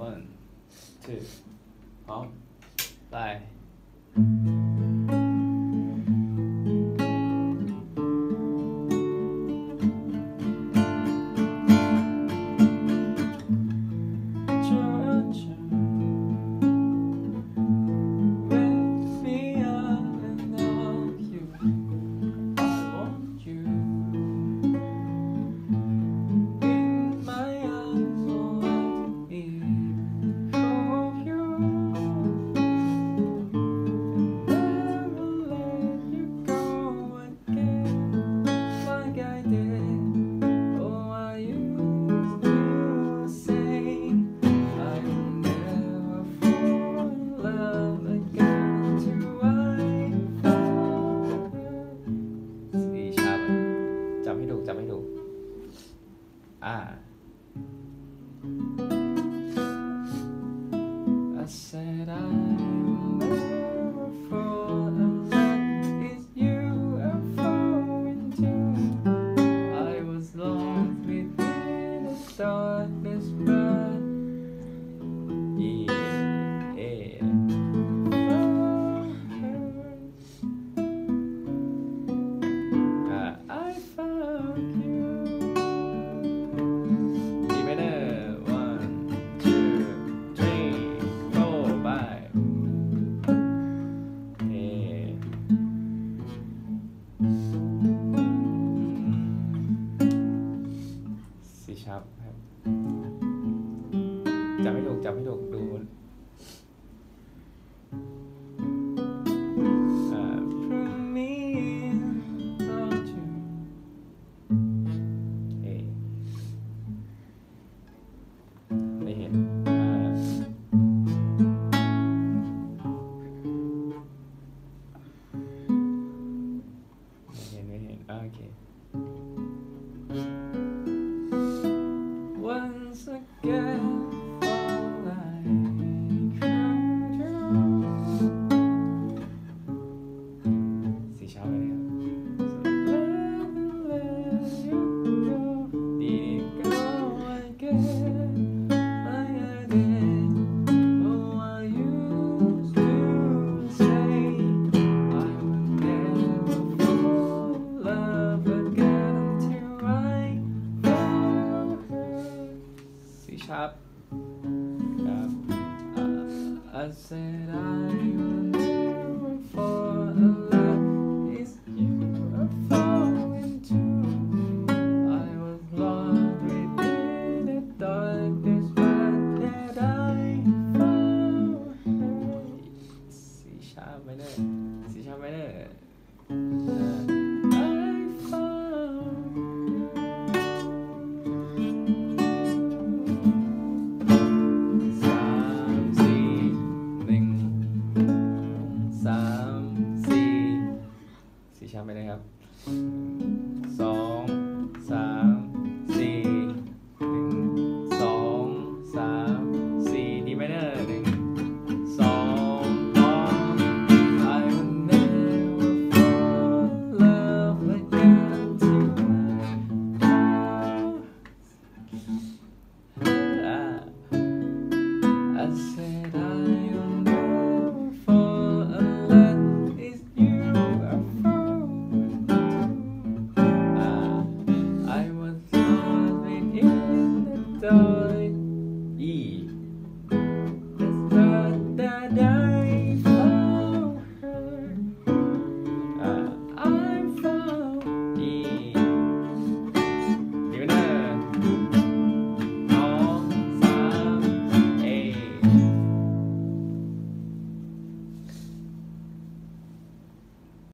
One, bye. I I said I'm never full of love is you are falling to. I was lost within a thoughtless สีชาร์ครับจัไม่ถูกจัไม่ถูกดู Uh, uh, I said I Does.